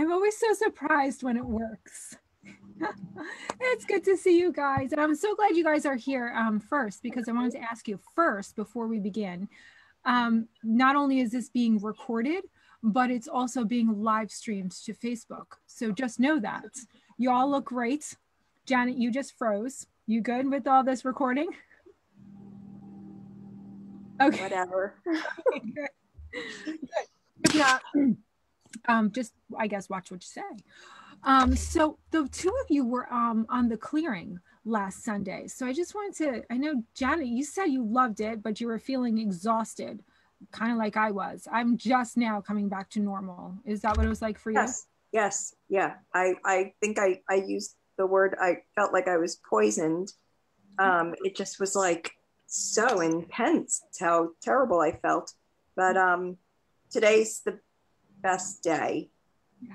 I'm always so surprised when it works. it's good to see you guys. And I'm so glad you guys are here um, first because I wanted to ask you first before we begin. Um, not only is this being recorded, but it's also being live streamed to Facebook. So just know that. You all look great. Janet, you just froze. You good with all this recording? Okay. Whatever. yeah. Um, just I guess watch what you say. Um, so the two of you were um, on the clearing last Sunday. So I just wanted to, I know Janet, you said you loved it, but you were feeling exhausted, kind of like I was. I'm just now coming back to normal. Is that what it was like for you? Yes. Yes. Yeah. I, I think I, I used the word, I felt like I was poisoned. Um, it just was like so intense how terrible I felt. But um, today's the best day. Yeah.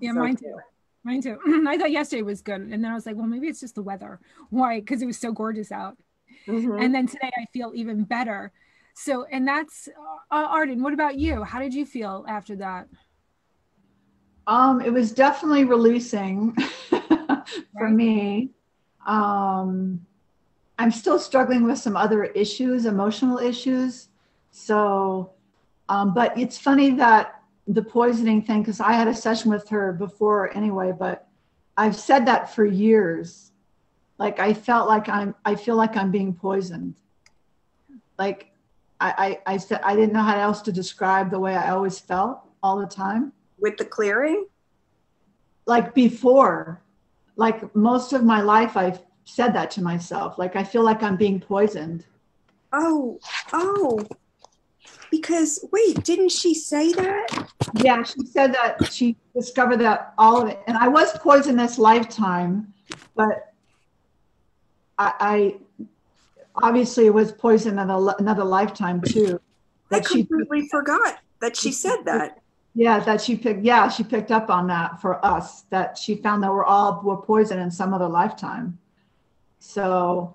Yeah, so mine too. Mine too. I thought yesterday was good. And then I was like, well, maybe it's just the weather. Why? Because it was so gorgeous out. Mm-hmm. And then today I feel even better. So, and that's uh, uh, Arden. What about you? How did you feel after that? Um, it was definitely releasing for right. me. Um, I'm still struggling with some other issues, emotional issues. So, um, but it's funny that the poisoning thing because I had a session with her before anyway, but I've said that for years. Like I felt like I'm I feel like I'm being poisoned. Like I, I, I said I didn't know how else to describe the way I always felt all the time. With the clearing? Like before. Like most of my life I've said that to myself. Like I feel like I'm being poisoned. Oh, oh, because wait, didn't she say that? Yeah, she said that she discovered that all of it. And I was poisoned this lifetime, but I, I obviously was poisoned in a, another lifetime too. That I completely she, forgot that she said that. Yeah, that she picked. Yeah, she picked up on that for us. That she found that we're all were poisoned in some other lifetime. So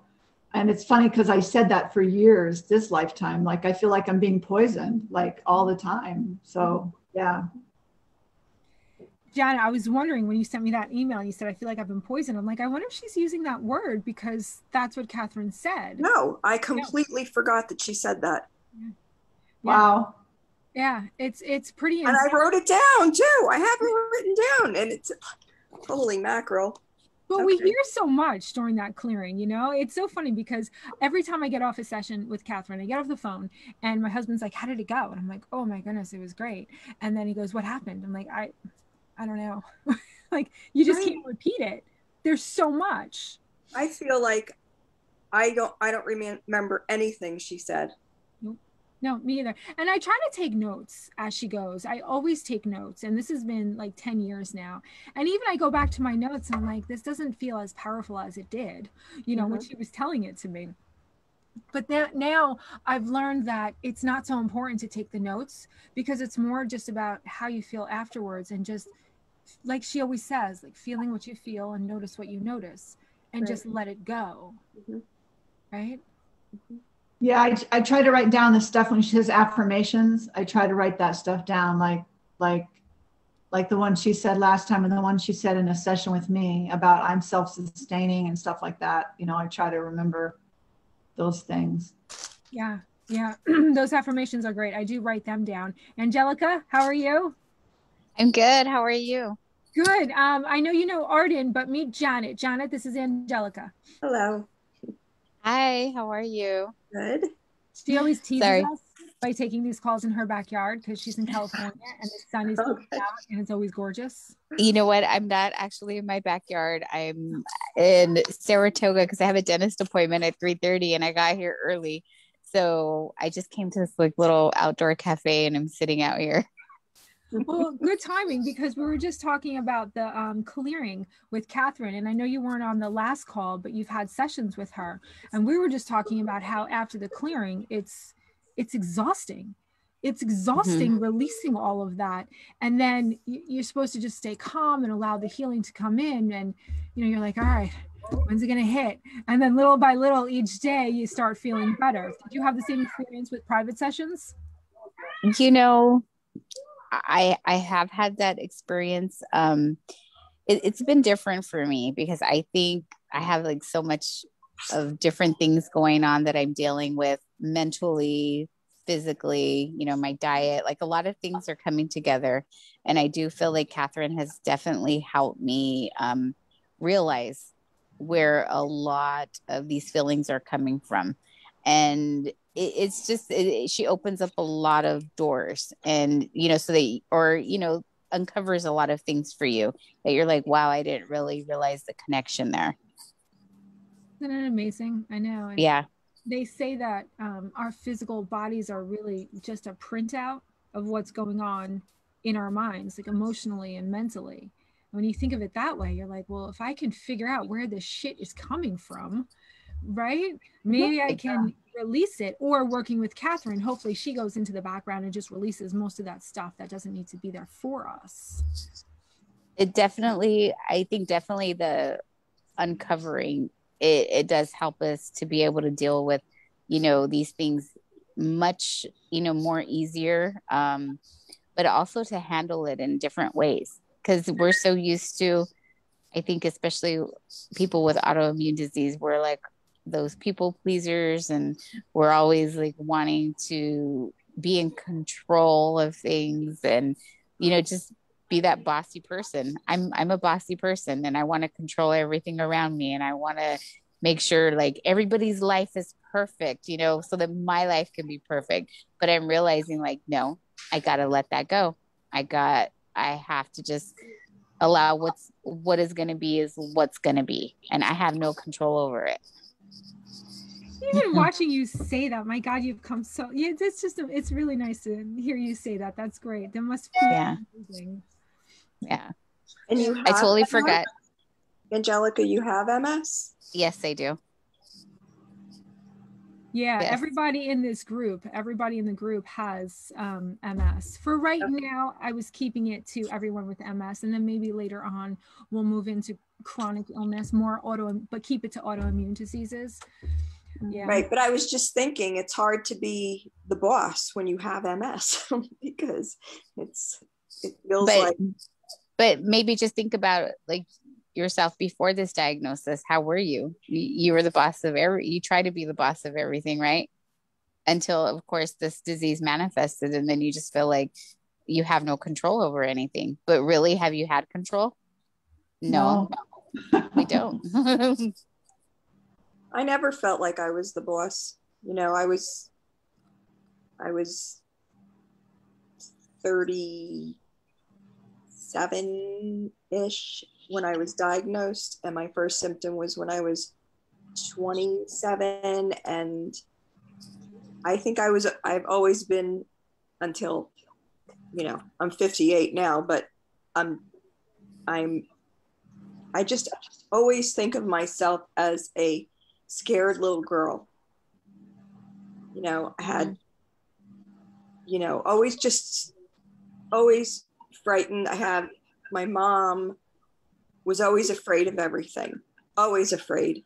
and it's funny because I said that for years this lifetime. Like I feel like I'm being poisoned like all the time. So yeah. Janet, I was wondering when you sent me that email, you said, I feel like I've been poisoned. I'm like, I wonder if she's using that word because that's what Catherine said. No, I completely forgot that she said that. Yeah. Wow. Yeah, it's it's pretty. And I wrote it down too. I have it written down, and it's holy mackerel. But okay. we hear so much during that clearing, you know? It's so funny because every time I get off a session with Catherine, I get off the phone and my husband's like, How did it go? And I'm like, Oh my goodness, it was great. And then he goes, What happened? I'm like, I I don't know. like you just right. can't repeat it. There's so much. I feel like I don't I don't remember anything she said. No, me either. And I try to take notes as she goes. I always take notes. And this has been like 10 years now. And even I go back to my notes and I'm like, this doesn't feel as powerful as it did, you know, mm-hmm. when she was telling it to me. But that now I've learned that it's not so important to take the notes because it's more just about how you feel afterwards and just like she always says, like feeling what you feel and notice what you notice and right. just let it go. Mm-hmm. Right? Mm-hmm. Yeah, I, I try to write down the stuff when she says affirmations. I try to write that stuff down, like like like the one she said last time, and the one she said in a session with me about I'm self-sustaining and stuff like that. You know, I try to remember those things. Yeah, yeah, those affirmations are great. I do write them down. Angelica, how are you? I'm good. How are you? Good. Um, I know you know Arden, but meet Janet. Janet, this is Angelica. Hello. Hi, how are you? Good. She always teases Sorry. us by taking these calls in her backyard because she's in California and the sun is okay. out and it's always gorgeous. You know what? I'm not actually in my backyard. I'm in Saratoga because I have a dentist appointment at 3:30 and I got here early. So I just came to this like little outdoor cafe and I'm sitting out here well, good timing because we were just talking about the um, clearing with Catherine, and I know you weren't on the last call, but you've had sessions with her, and we were just talking about how after the clearing, it's it's exhausting. It's exhausting mm-hmm. releasing all of that, and then you're supposed to just stay calm and allow the healing to come in, and you know you're like, all right, when's it going to hit? And then little by little, each day, you start feeling better. Did you have the same experience with private sessions? You know, I I have had that experience. Um, it, it's been different for me because I think I have like so much of different things going on that I'm dealing with mentally, physically, you know, my diet, like a lot of things are coming together. And I do feel like Catherine has definitely helped me um, realize where a lot of these feelings are coming from. And it's just, it, she opens up a lot of doors and, you know, so they, or, you know, uncovers a lot of things for you that you're like, wow, I didn't really realize the connection there. Isn't it amazing? I know. And yeah. They say that um, our physical bodies are really just a printout of what's going on in our minds, like emotionally and mentally. When you think of it that way, you're like, well, if I can figure out where this shit is coming from, right? Maybe I can release it. Or working with Catherine, hopefully she goes into the background and just releases most of that stuff that doesn't need to be there for us. It definitely, I think, definitely the uncovering it, it does help us to be able to deal with you know these things much you know more easier um but also to handle it in different ways because we're so used to i think especially people with autoimmune disease we're like those people pleasers and we're always like wanting to be in control of things and you know just be that bossy person. I'm I'm a bossy person and I want to control everything around me and I want to make sure like everybody's life is perfect, you know, so that my life can be perfect. But I'm realizing like no, I got to let that go. I got I have to just allow what's what is going to be is what's going to be and I have no control over it even watching you say that my god you've come so yeah it's just it's really nice to hear you say that that's great that must be yeah amazing. Yeah. And you I totally MS? forgot. Angelica, you have MS? Yes, I do. Yeah, yes. everybody in this group, everybody in the group has um, MS. For right okay. now, I was keeping it to everyone with MS, and then maybe later on we'll move into chronic illness, more auto, but keep it to autoimmune diseases. Yeah. Right, but I was just thinking it's hard to be the boss when you have MS because it's it feels but, like but maybe just think about like yourself before this diagnosis how were you? you you were the boss of every you try to be the boss of everything right until of course this disease manifested and then you just feel like you have no control over anything but really have you had control no, no. we don't i never felt like i was the boss you know i was i was 37 ish when I was diagnosed, and my first symptom was when I was 27. And I think I was, I've always been until, you know, I'm 58 now, but I'm, I'm, I just always think of myself as a scared little girl. You know, I had, you know, always just, always frightened. I had my mom was always afraid of everything, always afraid.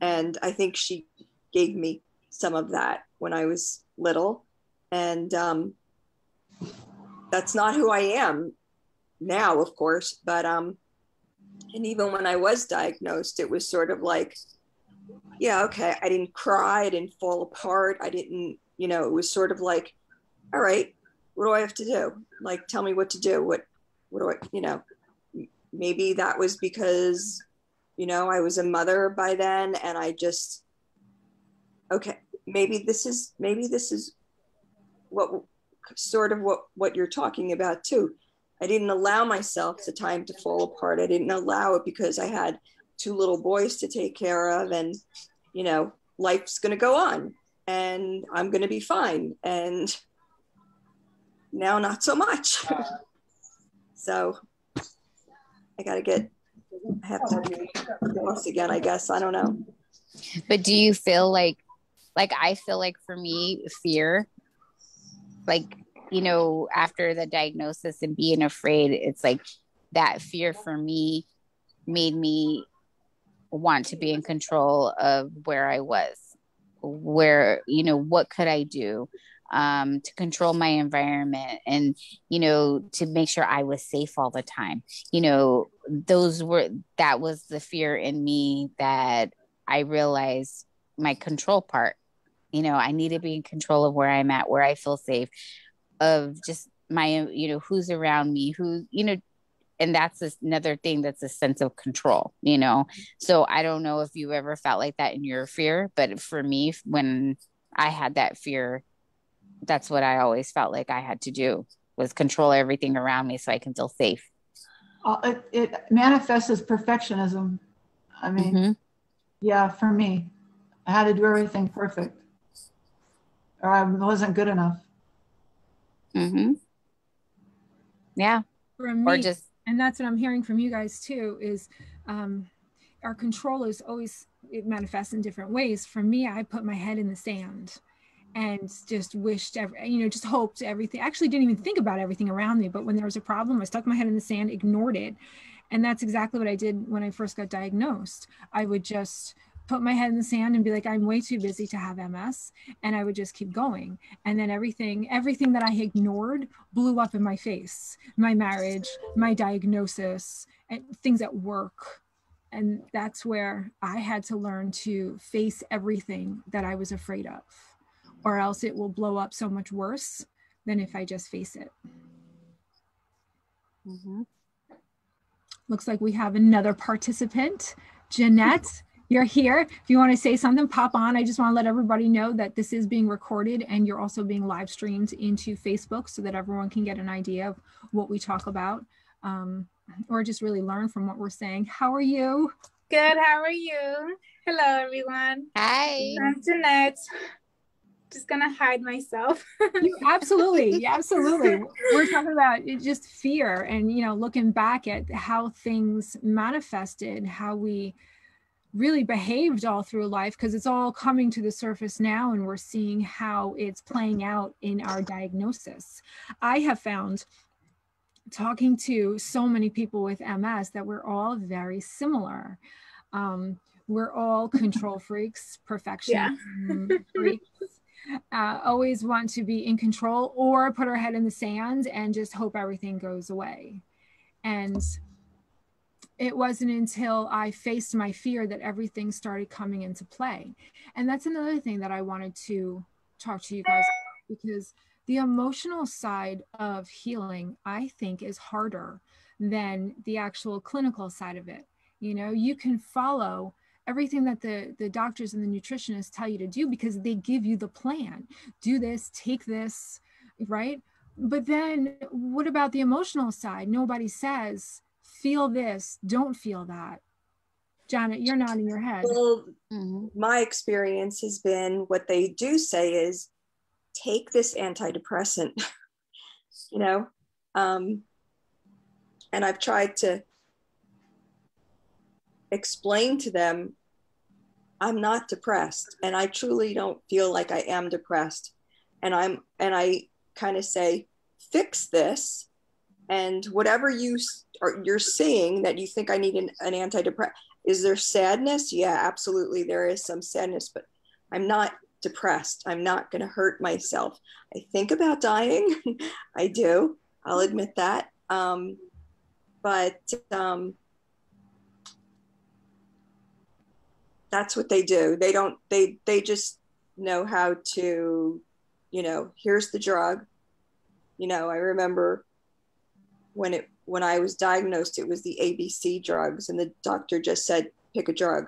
And I think she gave me some of that when I was little. And um, that's not who I am now, of course. But, um, and even when I was diagnosed, it was sort of like, yeah, okay, I didn't cry, I didn't fall apart, I didn't, you know, it was sort of like, all right, what do I have to do? Like, tell me what to do. What, what do I, you know, maybe that was because, you know, I was a mother by then and I just, okay, maybe this is, maybe this is what sort of what, what you're talking about too. I didn't allow myself the time to fall apart. I didn't allow it because I had two little boys to take care of and, you know, life's going to go on and I'm going to be fine. And, now not so much. so I got to get, I have to boss again, I guess. I don't know. But do you feel like, like I feel like for me, fear, like, you know, after the diagnosis and being afraid, it's like that fear for me made me want to be in control of where I was, where, you know, what could I do? um, to control my environment and you know to make sure i was safe all the time you know those were that was the fear in me that i realized my control part you know i need to be in control of where i'm at where i feel safe of just my you know who's around me who you know and that's another thing that's a sense of control you know so i don't know if you ever felt like that in your fear but for me when i had that fear that's what I always felt like I had to do was control everything around me so I can feel safe. Uh, it, it manifests as perfectionism. I mean, mm-hmm. yeah, for me, I had to do everything perfect or I wasn't good enough. Mm-hmm. Yeah. For me, or just, and that's what I'm hearing from you guys too, is um, our control is always, it manifests in different ways. For me, I put my head in the sand and just wished every, you know just hoped everything actually didn't even think about everything around me but when there was a problem i stuck my head in the sand ignored it and that's exactly what i did when i first got diagnosed i would just put my head in the sand and be like i'm way too busy to have ms and i would just keep going and then everything everything that i ignored blew up in my face my marriage my diagnosis and things at work and that's where i had to learn to face everything that i was afraid of or else it will blow up so much worse than if I just face it. Mm-hmm. Looks like we have another participant. Jeanette, you're here. If you want to say something, pop on. I just want to let everybody know that this is being recorded and you're also being live streamed into Facebook so that everyone can get an idea of what we talk about um, or just really learn from what we're saying. How are you? Good. How are you? Hello, everyone. Hi. I'm Jeanette just gonna hide myself. you, absolutely, absolutely. We're talking about it, just fear, and you know, looking back at how things manifested, how we really behaved all through life, because it's all coming to the surface now, and we're seeing how it's playing out in our diagnosis. I have found talking to so many people with MS that we're all very similar. Um, we're all control freaks, perfection yeah. freaks uh, always want to be in control or put our head in the sand and just hope everything goes away. And it wasn't until I faced my fear that everything started coming into play. And that's another thing that I wanted to talk to you guys because the emotional side of healing, I think, is harder than the actual clinical side of it. You know, you can follow everything that the the doctors and the nutritionists tell you to do because they give you the plan do this take this right but then what about the emotional side nobody says feel this don't feel that janet you're nodding your head well mm-hmm. my experience has been what they do say is take this antidepressant you know um, and i've tried to explain to them I'm not depressed and I truly don't feel like I am depressed. And I'm and I kind of say fix this and whatever you are you're seeing that you think I need an, an antidepressant is there sadness? Yeah, absolutely there is some sadness, but I'm not depressed. I'm not going to hurt myself. I think about dying. I do. I'll admit that. Um, but um, that's what they do they don't they they just know how to you know here's the drug you know i remember when it when i was diagnosed it was the abc drugs and the doctor just said pick a drug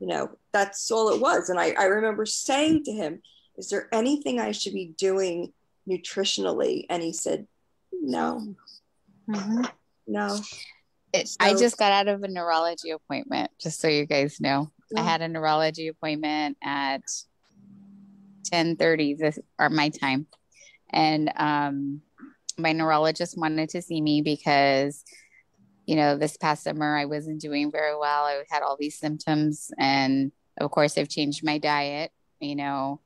you know that's all it was and i, I remember saying to him is there anything i should be doing nutritionally and he said no mm-hmm. no it, so, I just got out of a neurology appointment, just so you guys know. I had a neurology appointment at 10:30 this or my time. And um, my neurologist wanted to see me because you know, this past summer I wasn't doing very well. I had all these symptoms and of course I've changed my diet, you know,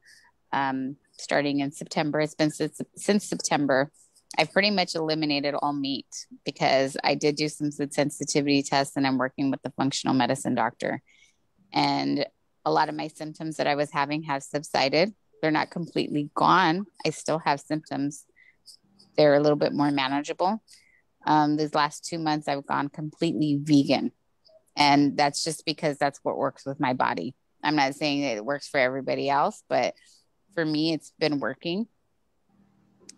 um, starting in September. It's been since, since September i've pretty much eliminated all meat because I did do some sensitivity tests and I'm working with the functional medicine doctor. And a lot of my symptoms that I was having have subsided. they're not completely gone. I still have symptoms. They're a little bit more manageable. Um, these last two months, I've gone completely vegan. And that's just because that's what works with my body. I'm not saying it works for everybody else, but for me, it's been working.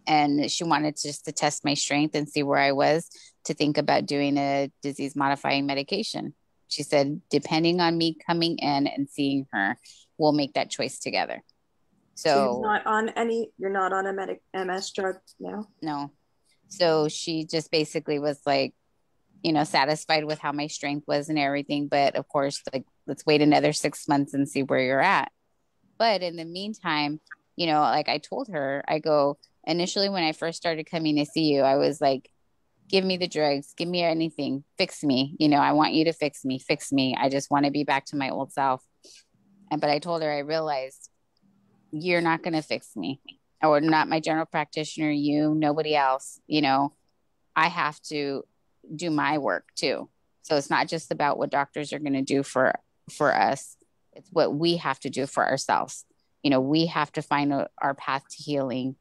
And she wanted to just to test my strength and see where I was to think about doing a disease modifying medication. She said, depending on me coming in and seeing her, we'll make that choice together. So, So you're not on any, you're not on a medic MS drug now? no. So she just basically was like, you know, satisfied with how my strength was and everything. But of course, like, let's wait another six months and see where you're at. But in the meantime, you know, like I told her, I go, initially when I first started coming to see you, I was like, give me the drugs, give me anything, fix me. You know, I want you to fix me, fix me. I just want to be back to my old self. And but I told her I realized you're not going to fix me oh, or not my general practitioner, you, nobody else, you know, I have to do my work too. So it's not just about what doctors are going to do for for us. It's what we have to do for ourselves. You know, we have to find a, our path to healing.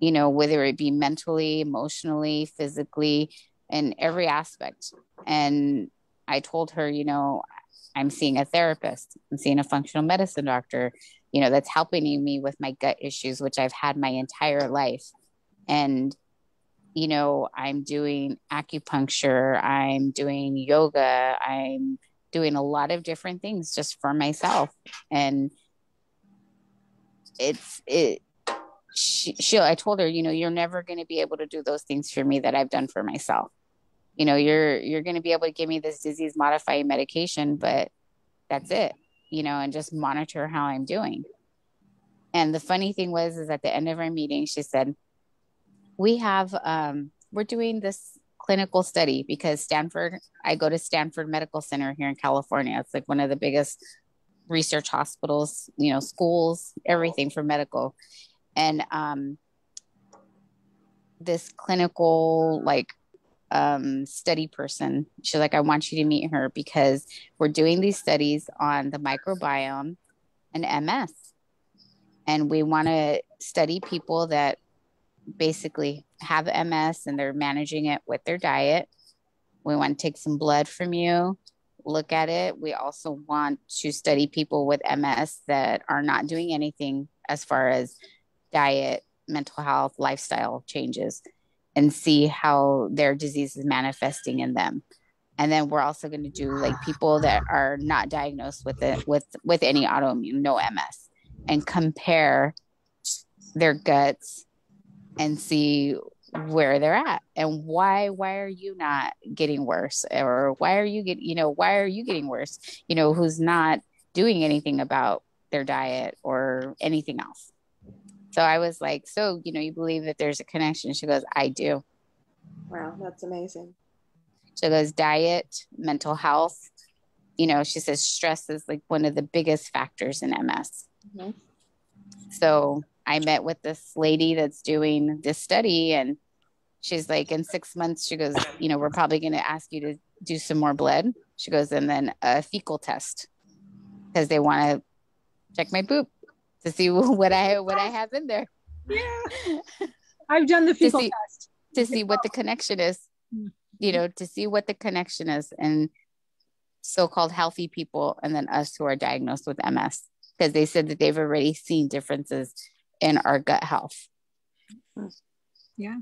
You know, whether it be mentally, emotionally, physically, in every aspect. And I told her, you know, I'm seeing a therapist. I'm seeing a functional medicine doctor you know that's helping me with my gut issues which i've had my entire life. And you know i'm doing acupuncture i'm doing yoga i'm doing a lot of different things just for myself. And it's it she, she i told her you know you're never going to be able to do those things for me that i've done for myself. You know you're you're going to be able to give me this disease modifying medication but that's it you know, and just monitor how I'm doing. And the funny thing was, is at the end of our meeting, she said, "We have, um, we're doing this clinical study because Stanford. I go to Stanford Medical Center here in California. It's like one of the biggest research hospitals, you know, schools, everything for medical, and um, this clinical like um, study person. She's like, I want you to meet her because we're doing these studies on the microbiome and MS. And we want to study people that basically have MS and they're managing it with their diet. We want to take some blood from you, look at it. We also want to study people with MS that are not doing anything as far as diet, mental health, lifestyle changes and see how their disease is manifesting in them. And then we're also going to do like people that are not diagnosed with it with with any autoimmune no ms and compare their guts and see where they're at and why why are you not getting worse? Or why are you getting you know why are you getting worse? You know who's not doing anything about their diet or anything else so I was like, So, you know, you believe that there's a connection? She goes, I do. Wow, that's amazing. She goes, Diet, mental health. You know, she says stress is like one of the biggest factors in MS. Mm-hmm. So I met with this lady that's doing this study, and she's like, In six months, she goes, You know, we're probably going to ask you to do some more blood. She goes, And then a fecal test because they want to check my poop to see what I what I have in there. Yeah, I've done the fecal to see, test to see what the connection is. Mm. You know, to see what the connection is, and so-called healthy people, and then us who are diagnosed with MS, because they said that they've already seen differences in our gut health. Yeah.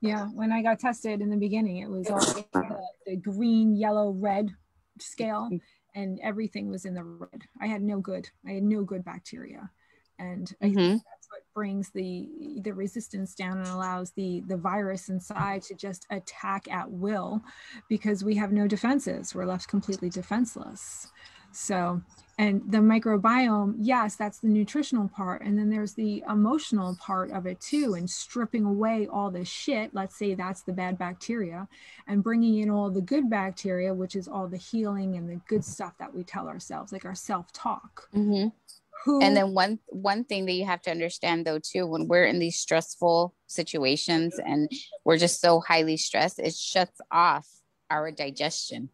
Yeah, when I got tested in the beginning, it was all the, the green, yellow, red scale, and everything was in the red. I had no good. I had no good bacteria and I Mhm. think that's what brings the the resistance down and allows the the virus inside to just attack at will because we have no defenses we're left completely defenseless so and the microbiome yes that's the nutritional part and then there's the emotional part of it too and stripping away all the shit let's say that's the bad bacteria and bringing in all the good bacteria which is all the healing and the good stuff that we tell ourselves like our self-talk Mm-hmm. Who and then one one thing that you have to understand though too when we're in these stressful situations and we're just so highly stressed it shuts off our digestion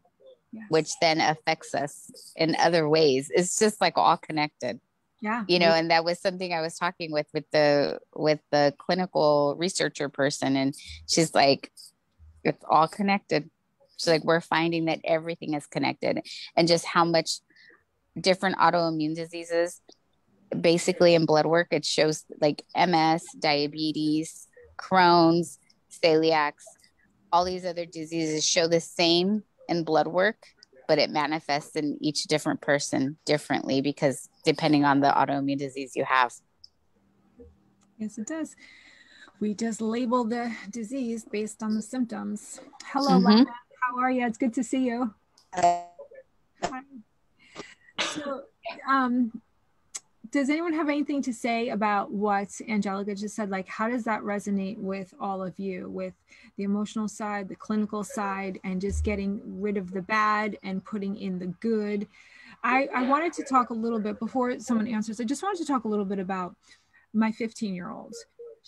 Yes. which then affects us in other ways it's just like all connected Yeah. you know and that was something i was talking with with the with the clinical researcher person and she's like it's all connected she's like we're finding that everything is connected and just how much different autoimmune diseases basically in blood work it shows like ms diabetes crohn's celiacs all these other diseases show the same in blood work but it manifests in each different person differently because depending on the autoimmune disease you have. Yes, it does. We just label the disease based on the symptoms. Hello, Mhm. Lana. How are you? It's good to see you. Hi. So, um, does anyone have anything to say about what Angelica just said? Like, how does that resonate with all of you, with the emotional side, the clinical side, and just getting rid of the bad and putting in the good? I, I wanted to talk a little bit before someone answers. I just wanted to talk a little bit about my 15 year old.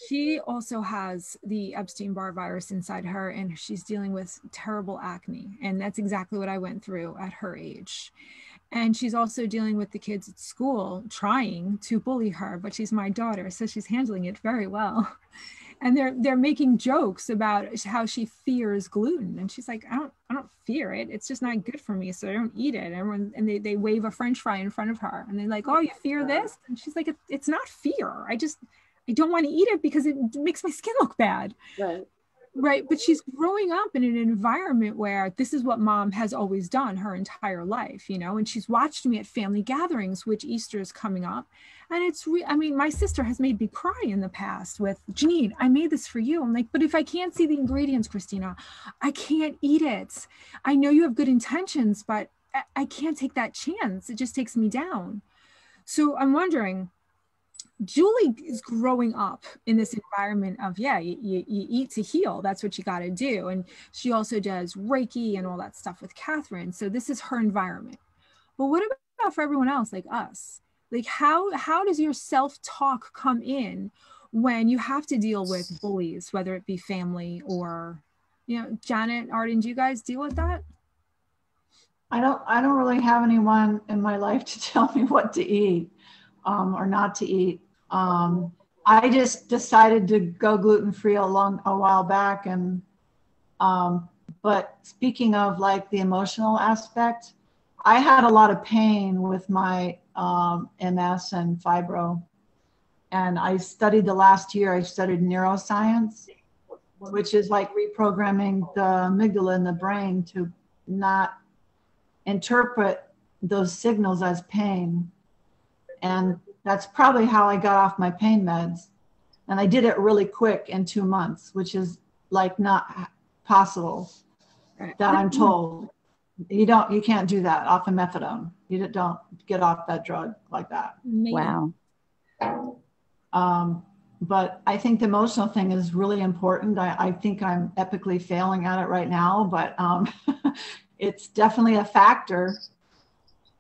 She also has the Epstein Barr virus inside her, and she's dealing with terrible acne. And that's exactly what I went through at her age. And she's also dealing with the kids at school trying to bully her, but she's my daughter, so she's handling it very well. And they're they're making jokes about how she fears gluten, and she's like, I don't I don't fear it. It's just not good for me, so I don't eat it. Everyone and they they wave a French fry in front of her, and they're like, Oh, you fear this? And she's like, it, It's not fear. I just I don't want to eat it because it makes my skin look bad Right. Right but she's growing up in an environment where this is what mom has always done her entire life you know and she's watched me at family gatherings which easter is coming up and it's re- i mean my sister has made me cry in the past with janine i made this for you. I'm like but if i can't see the ingredients christina i can't eat it. I know you have good intentions but I, I can't take that chance. It just takes me down. So i'm wondering Julie is growing up in this environment of, yeah, you, you, you eat to heal. That's what you got to do. And she also does Reiki and all that stuff with Catherine. So this is her environment. But what about for everyone else like us? Like how how does your self-talk come in when you have to deal with bullies, whether it be family or you know, Janet, Arden, do you guys deal with that? I don't I don't really have anyone in my life to tell me what to eat um, or not to eat. Um, I just decided to go gluten free a long a while back, and um, but speaking of like the emotional aspect, I had a lot of pain with my um, MS and fibro, and I studied the last year. I studied neuroscience, which is like reprogramming the amygdala in the brain to not interpret those signals as pain. And that's probably how I got off my pain meds. And I did it really quick in two months, which is like not possible that I'm told. You don't, you can't do that off of methadone. You don't get off that drug like that. Wow. Um, but I think the emotional thing is really important. I, I think I'm epically failing at it right now, but um, it's definitely a factor.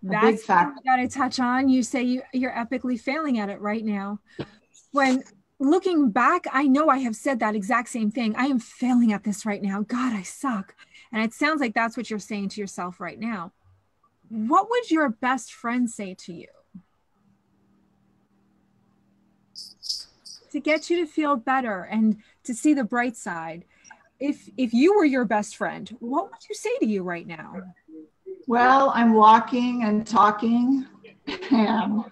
That's what factor. you got to touch on. You say you, you're epically failing at it right now. When looking back, I know I have said that exact same thing. I am failing at this right now. God, I suck. And it sounds like that's what you're saying to yourself right now. What would your best friend say to you? To get you to feel better and to see the bright side. If if you were your best friend, what would you say to you right now? Well, I'm walking and talking and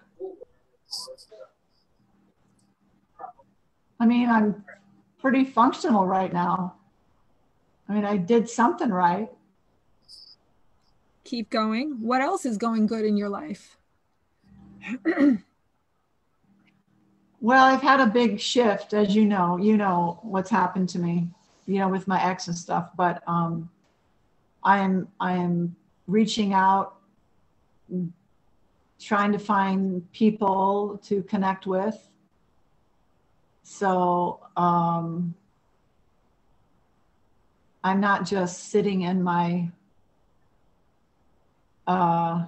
I mean, I'm pretty functional right now. I mean, I did something right. Keep going. What else is going good in your life? Well, I've had a big shift, as you know. You know what's happened to me, you know, with my ex and stuff. But um, I am I am reaching out, trying to find people to connect with. So um, I'm not just sitting in my uh,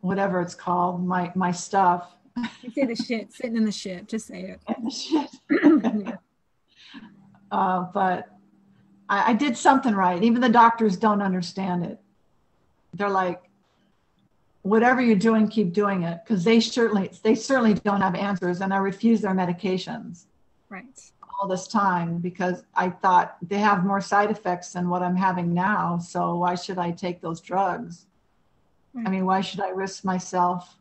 whatever it's called, my my stuff. You say the shit, sitting in the shit. Just say it. and the shit. Yeah. Uh, but I, I did something right. Even the doctors don't understand it. They're like, whatever you're doing, keep doing it because they certainly they certainly don't have answers, and I refuse their medications Right. all this time because I thought they have more side effects than what I'm having now. So why should I take those drugs? I mean, why should I risk myself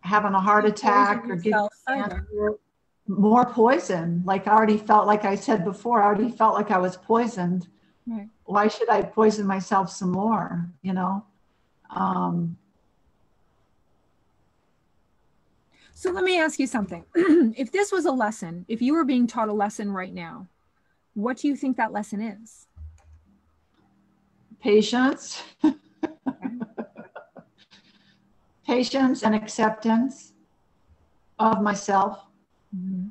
having a heart attack or getting cancer? More poison? Like I already felt, like I said before, I already felt like I was poisoned. Right. Why should I poison myself some more? You know? Um, So let me ask you something. if this was a lesson, if you were being taught a lesson right now, what do you think that lesson is? patience, patience and acceptance of myself. Mhm.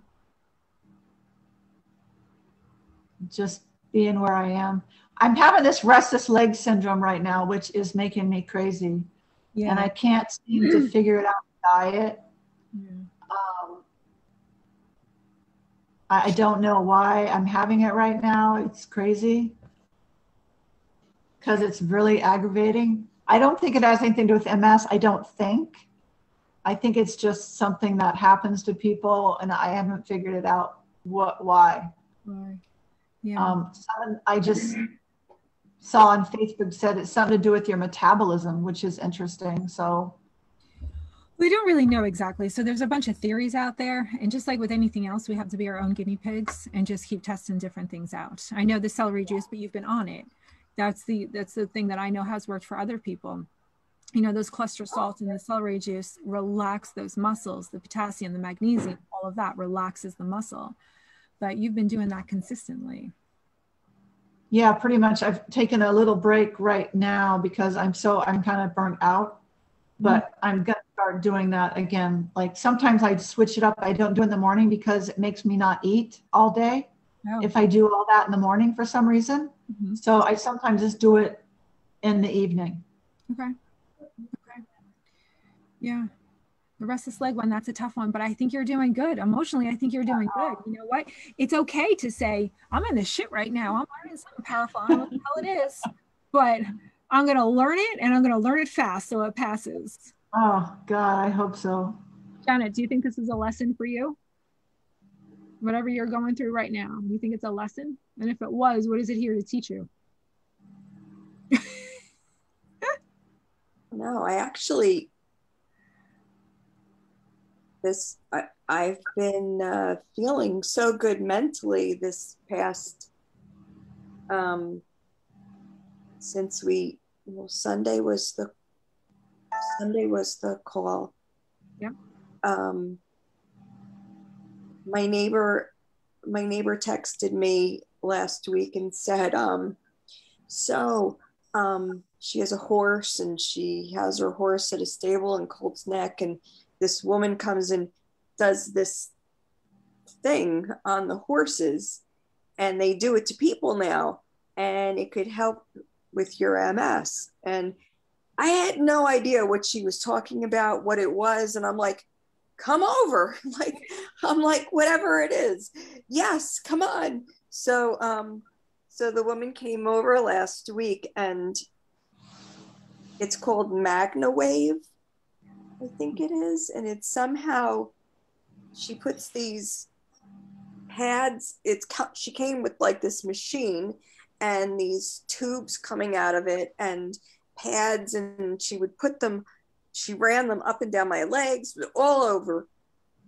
just being where I am. I'm having this restless leg syndrome right now, which is making me crazy. Yeah. And I can't seem to figure it out diet. yeah. Um, I, I don't know why I'm having it right now. It's crazy because it's really aggravating. I don't think it has anything to do with MS. I don't think. I think it's just something that happens to people, and I haven't figured it out. What? Why? Right. Yeah. Um, I just saw on Facebook said it's something to do with your metabolism, which is interesting. So we don't really know exactly. So there's a bunch of theories out there. And just like with anything else, we have to be our own guinea pigs and just keep testing different things out. I know the celery juice, but you've been on it. That's the that's the thing that I know has worked for other people. You know, those cluster salts and the celery juice relax those muscles, the potassium, the magnesium, all of that relaxes the muscle. But you've been doing that consistently. yeah, pretty much I've taken a little break right now because I'm so I'm kind of burnt out. But I'm gonna start doing that again. Like sometimes I switch it up. I don't do it in the morning because it makes me not eat all day. Oh, If I do all that in the morning for some reason. mhm. So I sometimes just do it in the evening. Okay. Yeah. The restless leg one, that's a tough one, but I think you're doing good. Emotionally, I think you're doing good. You know what? It's okay to say, I'm in this shit right now. I'm learning something powerful. I don't know what the hell it is, but I'm going to learn it and I'm going to learn it fast so it passes. Oh God, I hope so. Janet, do you think this is a lesson for you? Whatever you're going through right now, do you think it's a lesson? And if it was, what is it here to teach you? No, I actually this I, I've been uh, feeling so good mentally this past um since we well Sunday was the Sunday was the call. Yeah. Um my neighbor my neighbor texted me last week and said um so um, she has a horse and she has her horse at a stable in Colts Neck. And this woman comes and does this thing on the horses, and they do it to people now, and it could help with your MS. And I had no idea what she was talking about, what it was. And I'm like, come over. like, I'm like, whatever it is. Yes, come on. So, um, so the woman came over last week and it's called Magna Wave, I think it is. And it's somehow she puts these pads, it's she came with like this machine and these tubes coming out of it and pads and she would put them she ran them up and down my legs all over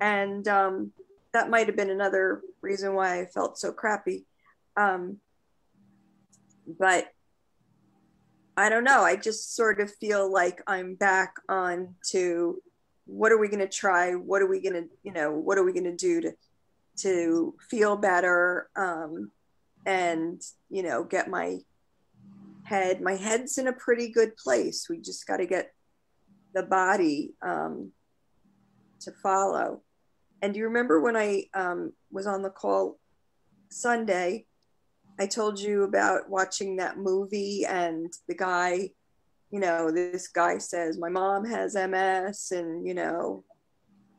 and um, that might have been another reason why i felt so crappy um, but I don't know. I just sort of feel like I'm back on to what are we going to try? What are we going to, you know, what are we going to do to to feel better um, and you know get my head. My head's in a pretty good place. We just got to get the body um, to follow. And do you remember when I um, was on the call Sunday? I told you about watching that movie and the guy, you know, this guy says, My mom has MS and, you know,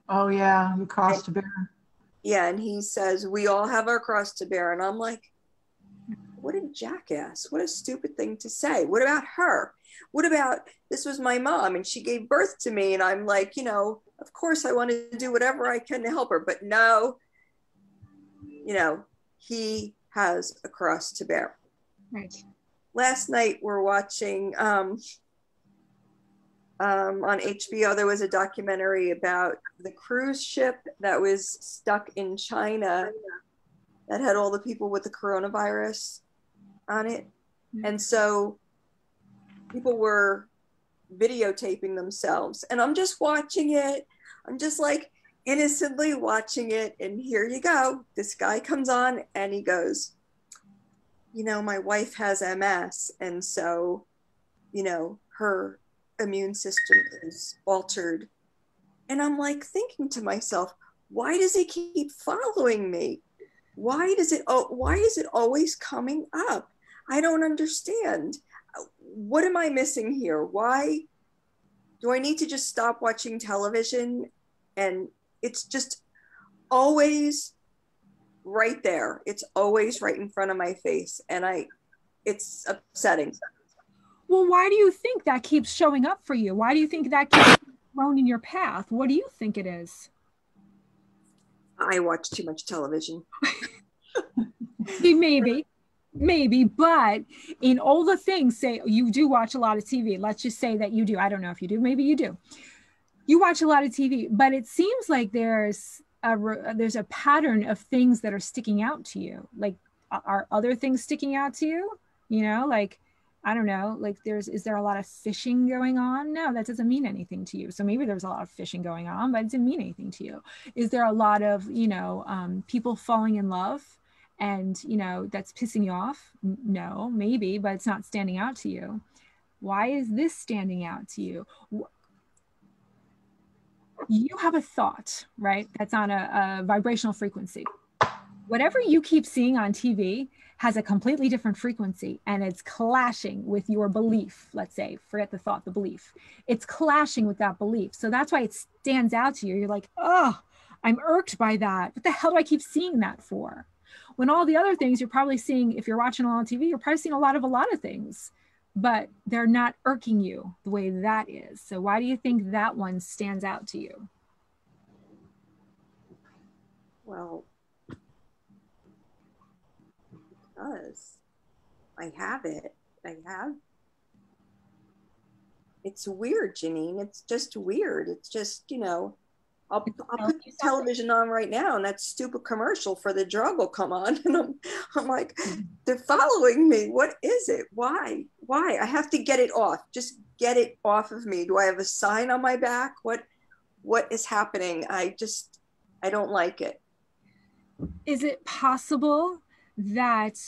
Oh yeah, you crossed a bear. yeah, and he says, We all have our cross to bear. And I'm like, what a jackass. What a stupid thing to say. What about her? What about this was my mom and she gave birth to me? And I'm like, you know, of course I want to do whatever I can to help her, but no, you know, he has a cross to bear. Right. Last night we're watching um, um, on HBO, there was a documentary about the cruise ship that was stuck in China that had all the people with the coronavirus on it. And so people were videotaping themselves. And I'm just watching it. I'm just like innocently watching it. And here you go. This guy comes on and he goes, You know, my wife has MS. And so, you know, her immune system is altered. And I'm like thinking to myself, why does he keep following me? Why does it oh why is it always coming up? I don't understand. What am I missing here? Why do I need to just stop watching television? And it's just always right there. It's always right in front of my face. And I, it's upsetting. Well, why do you think that keeps showing up for you? Why do you think that keeps thrown in your path? What do you think it is? I watch too much television. maybe, maybe, but in all the things, say you do watch a lot of TV. Let's just say that you do. I don't know if you do. Maybe you do. You watch a lot of TV, but it seems like there's a there's a pattern of things that are sticking out to you. Like, are other things sticking out to you? You know, like I don't know, like there's is there a lot of fishing going on? No, that doesn't mean anything to you. So maybe there's a lot of fishing going on, but it didn't mean anything to you. Is there a lot of, you know, um, people falling in love and, you know, that's pissing you off? No, maybe, but it's not standing out to you. Why is this standing out to you? You have a thought, right? That's on a, a vibrational frequency. Whatever you keep seeing on TV, has a completely different frequency and it's clashing with your belief, let's say, forget the thought, the belief. It's clashing with that belief. So that's why it stands out to you. You're like, oh, I'm irked by that. What the hell do I keep seeing that for? When all the other things you're probably seeing, if you're watching a lot on TV, you're probably seeing a lot of a lot of things, but they're not irking you the way that is. So why do you think that one stands out to you? Well, because I have it. I have. It's weird, Janine. It's just weird. It's just, you know, I'll, I'll put the television on right now and that stupid commercial for the drug will come on. And I'm, I'm like, mm-hmm. they're following me. What is it? Why? Why? I have to get it off. Just get it off of me. Do I have a sign on my back? What, what is happening? I just, I don't like it. Is it possible that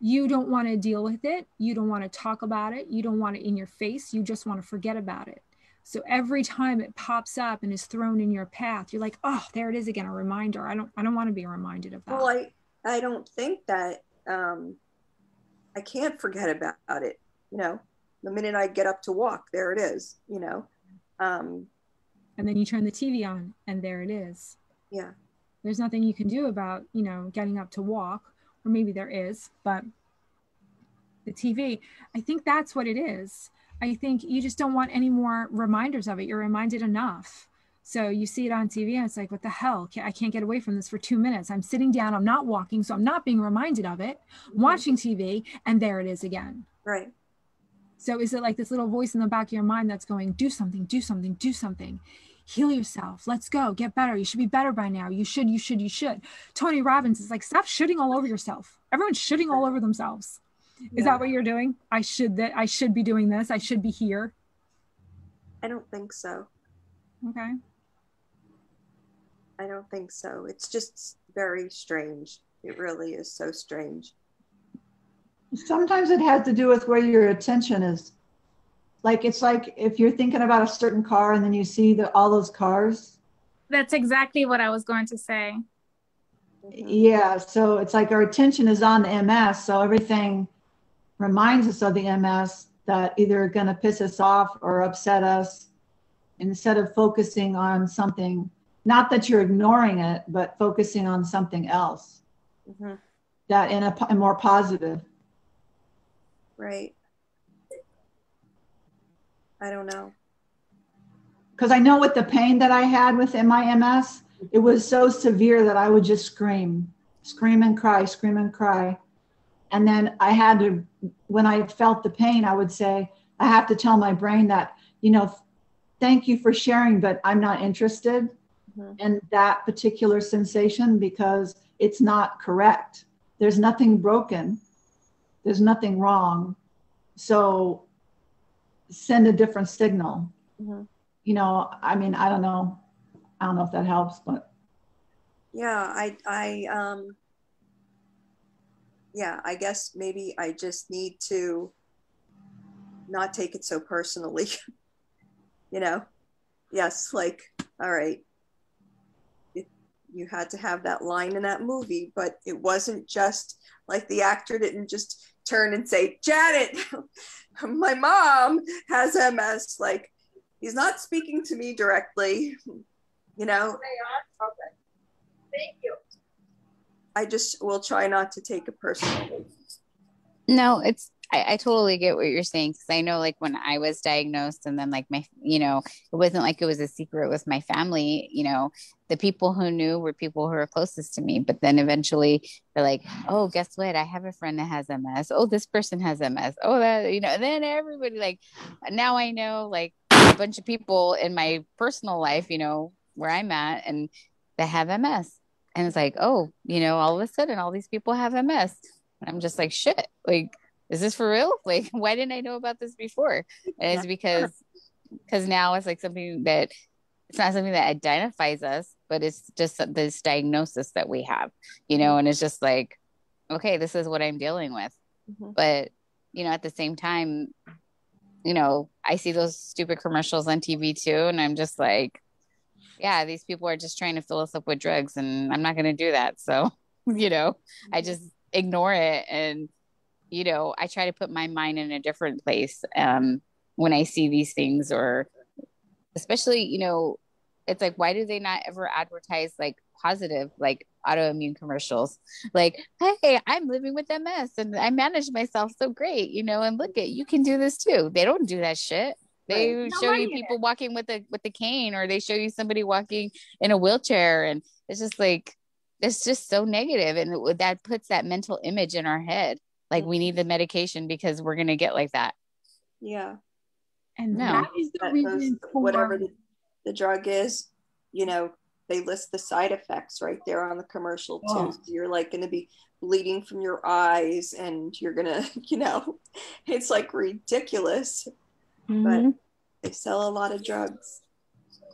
you don't want to deal with it, you don't want to talk about it, you don't want it in your face, you just want to forget about it. So every time it pops up and is thrown in your path, you're like, "Oh, there it is again, a reminder. I don't I don't want to be reminded of that." Well, I I don't think that um I can't forget about it, you know. The minute I get up to walk, there it is, you know. Um and then you turn the TV on and there it is. Yeah. There's nothing you can do about, you know, getting up to walk or maybe there is, but the TV, I think that's what it is. I think you just don't want any more reminders of it. You're reminded enough. So you see it on TV and it's like, what the hell? I can't get away from this for two minutes. I'm sitting down, I'm not walking, so I'm not being reminded of it, mm-hmm. watching TV, and there it is again. Right. So is it like this little voice in the back of your mind that's going, do something, do something, do something? heal yourself. Let's go. Get better. You should be better by now. You should, you should, you should. Tony Robbins is like, stop shooting all over yourself. Everyone's shooting all over themselves. Is that what you're doing? I should that I should be doing this. I should be here. I don't think so. Okay. I don't think so. It's just very strange. It really is so strange. Sometimes it has to do with where your attention is like it's like if you're thinking about a certain car and then you see the, all those cars that's exactly what i was going to say yeah so it's like our attention is on the ms so everything reminds us of the ms that either going to piss us off or upset us instead of focusing on something not that you're ignoring it but focusing on something else mm-hmm. that in a, a more positive Right. I don't know. Because I know with the pain that I had with my MS, it was so severe that I would just scream, scream and cry, scream and cry. And then I had to, when I felt the pain, I would say, I have to tell my brain that, you know, thank you for sharing, but I'm not interested Mhm. in that particular sensation because it's not correct. There's nothing broken, there's nothing wrong. So send a different signal. Mhm. You know, I mean, I don't know. I don't know if that helps, but Yeah, I, I, um, yeah, I guess maybe I just need to not take it so personally. you know, yes, like, all right, it, you had to have that line in that movie, but it wasn't just like the actor didn't just turn and say, Janet, my mom has MS. Like, he's not speaking to me directly, you know. Okay. Thank you. I just will try not to take it personally. No, it's I, I totally get what you're saying because I know like when I was diagnosed and then like my you know it wasn't like it was a secret with my family you know the people who knew were people who were closest to me but then eventually they're like oh guess what? I have a friend that has MS oh this person has MS oh that you know and then everybody like now I know like a bunch of people in my personal life you know where I'm at and that have MS and it's like oh you know all of a sudden all these people have MS and I'm just like shit like is this for real? Like, why didn't I know about this before? And it's because because now it's like something that it's not something that identifies us, but it's just this diagnosis that we have, you know, and it's just like, okay, this is what I'm dealing with. Mhm. But, you know, at the same time, you know, I see those stupid commercials on TV too, and I'm just like, yeah, these people are just trying to fill us up with drugs, and I'm not going to do that. So, you know, I just ignore it and you know i try to put my mind in a different place um when i see these things or especially you know it's like why do they not ever advertise like positive like autoimmune commercials? Like hey i'm living with ms and i manage myself so great you know and look at you can do this too. They don't do that shit they Right. Show you in people walking with a with a cane or they show you somebody walking in a wheelchair and it's just like it's just so negative and it- that puts that mental image in our head like we need the mm-hmm. medication because we're going to get like that Yeah. And No. that is the That reason those- for whatever the, the drug is, you know, they list the side effects right there on the commercial too. Oh. So you're like going to be bleeding from your eyes and you're going to, you know, it's like ridiculous. Mhm. They sell a lot of drugs.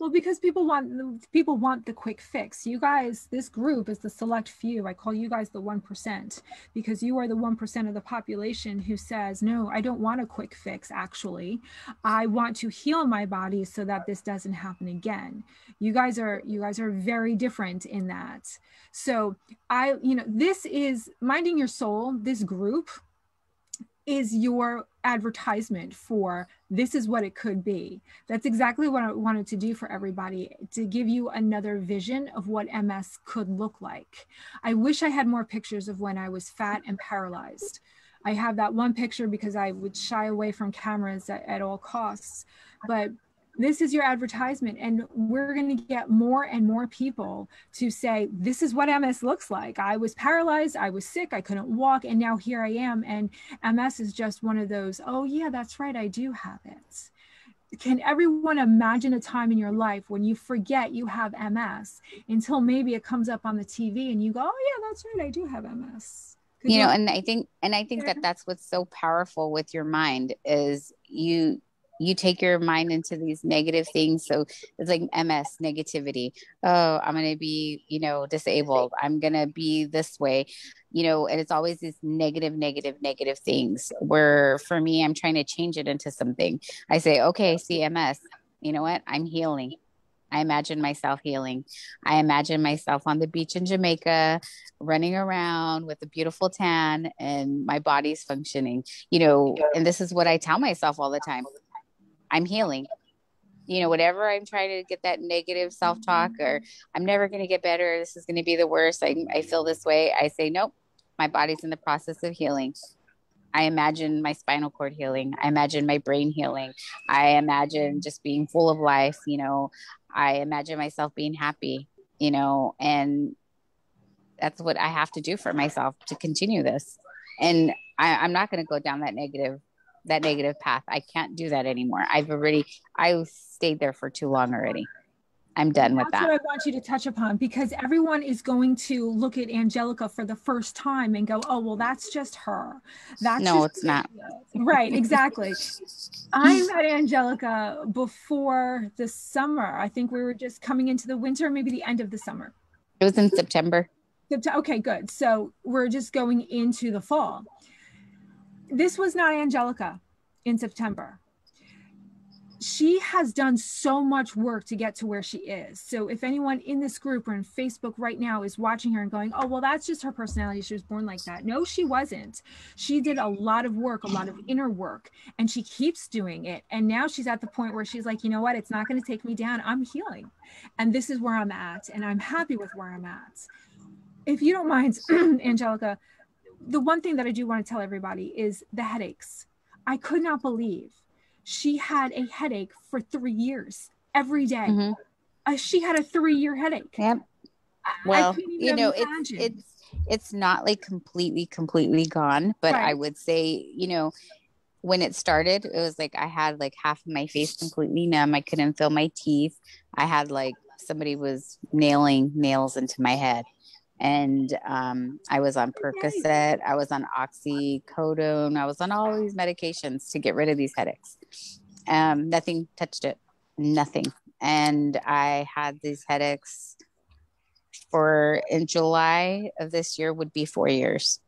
Well, because people want people want the quick fix. You guys, this group is the select few. I call you guys the one percent because you are the one percent of the population who says, "No, I don't want a quick fix. Actually, I want to heal my body so that this doesn't happen again." You guys are you guys are very different in that. So I, you know, this is minding your soul. This group is your advertisement for this is what it could be that's exactly what I wanted to do for everybody to give you another vision of what MS could look like. I wish I had more pictures of when I was fat and paralyzed. I have that one picture because I would shy away from cameras at, at all costs. But this is your advertisement, and we're going to get more and more people to say, This is what MS looks like. I was paralyzed, I was sick, I couldn't walk, and now here I am. And MS is just one of those, oh, yeah, that's right, I do have it. Can everyone imagine a time in your life when you forget you have MS until maybe it comes up on the TV and you go, oh, yeah, that's right, I do have MS? you know and i think and i think that that's what's so powerful with your mind is you you take your mind into these negative things so it's like ms negativity. Oh i'm gonna be you know disabled. I'm gonna be this way. You know and it's always these negative negative negative things where for me i'm trying to change it into something. I say okay cms you know what? I'm healing. I imagine myself healing. I imagine myself on the beach in Jamaica, running around with a beautiful tan and my body's functioning, you know, and this is what I tell myself all the time. I'm healing. You know, whatever I'm trying to get that negative self talk or I'm never going to get better. This is going to be the worst. I, I feel this way. I say, nope, my body's in the process of healing. I imagine my spinal cord healing. I imagine my brain healing. I imagine just being full of life. You know, I imagine myself being happy, you know, and that's what I have to do for myself to continue this. And I, I'm not going to go down that negative that negative path. I can't do that anymore. I've already I stayed there for too long already. I'm done with That's that. what I want you to touch upon because everyone is going to look at Angelica for the first time and go, "Oh, well, that's just her." That's No, just it's not. right. Exactly. I met Angelica before the summer. I think we were just coming into the winter, maybe the end of the summer. It was in September. Sept- Okay, good. So we're just going into the fall. This was not Angelica in September. She has done so much work to get to where she is. So if anyone in this group or in Facebook right now is watching her and going, oh, well, that's just her personality. She was born like that. No, she wasn't. She did a lot of work, a lot of inner work, and she keeps doing it. And now she's at the point where she's like, you know what? It's not going to take me down. I'm healing. And this is where I'm at. And I'm happy with where I'm at if you don't mind, Angelica, the one thing that I do want to tell everybody is the headaches. I could not believe she had a headache for three years every day. Mhm. Uh, she had a three year headache. Yep. Well, you know, it's imagine. it's it's not like completely completely gone, but I would say, you know, when it started, it was like I had like half of my face completely numb. I couldn't feel my teeth. I had like somebody was nailing nails into my head. And um, I was on Percocet, I was on oxycodone, I was on all these medications to get rid of these headaches. Um, nothing touched it, nothing. And I had these headaches for in July of this year would be four years.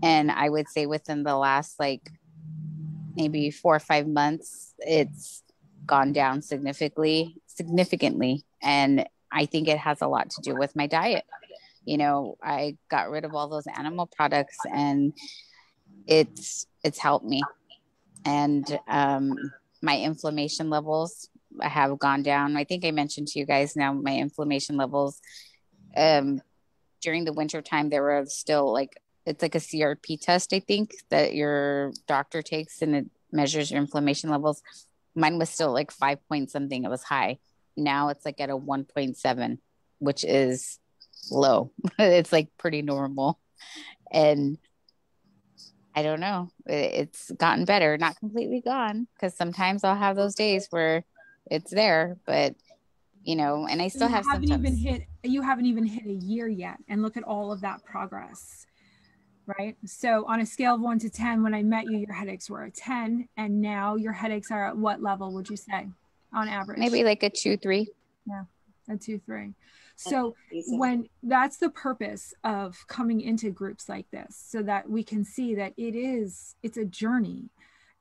And I would say within the last like maybe four or five months, it's gone down significantly, significantly. And I think it has a lot to do with my diet. You know, I got rid of all those animal products and it's it's helped me. And um my inflammation levels have gone down. I think I mentioned to you guys now my inflammation levels um during the winter time there were still like it's like a crp test i think that your doctor takes and it measures your inflammation levels mine was still like five point something it was high now it's like at a 1.7 which is low. It's like pretty normal. And i don't know. It's gotten better. Not completely gone because sometimes i'll have those days where it's there but you know and i still you have haven't even hit you haven't even hit a year yet and look at all of that progress right? So on a scale of 1 to 10 when i met you your headaches were a 10 and now your headaches are at what level would you say on average? Maybe like a two three. Yeah, a 2 3 so when that's the purpose of coming into groups like this so that we can see that it is it's a journey.